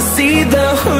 to see the hood.